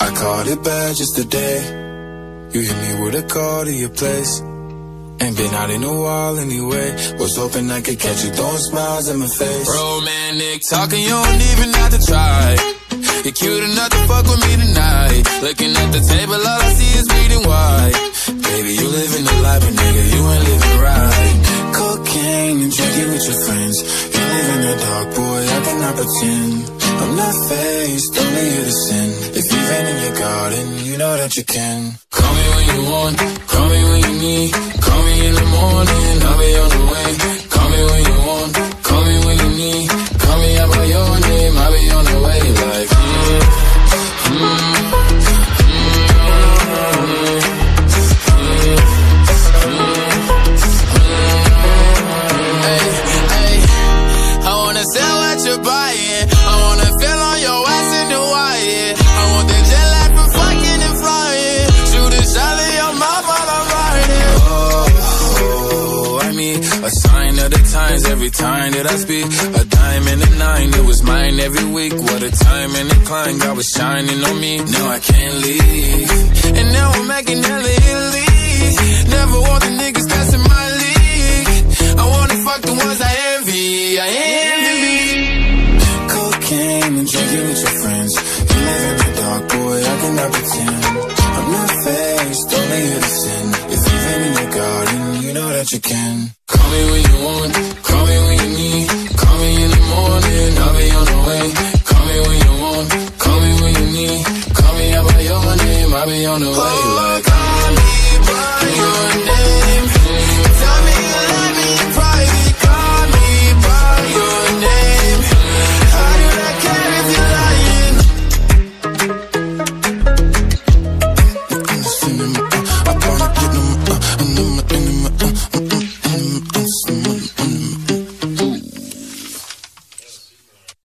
I caught it bad just today. You hit me with a call to your place. Ain't been out in a while anyway. Was hoping I could catch you throwing smiles in my face. Romantic talking, you don't even have to try. You're cute enough to fuck with me tonight. Looking at the table, all I see is bleeding white. Baby, you living the life, but nigga, you ain't living your friends. You live in the dark, boy, I cannot pretend. I'm not faced, only here to sin. If Eve ain't in your garden, you know that you can. Call me when you want, call me when you need. Call me in the morning, a sign of the times every time that I speak. A dime and a nine, it was mine every week. What a time and a climb, God was shining on me. Now I can't leave. And now I'm making hella Italy. Never want the niggas in my league. I wanna fuck the ones I envy. I envy. Cocaine and drinking with your friends. You live in the dark, boy, I cannot pretend. I'm not faced, only sin. If you've in your garden, you know that you can me when you want, call me when you need. Call me in the morning, I'll be on the way. Call me when you want, call me when you need. Call me by your name, I'll be on the way. Like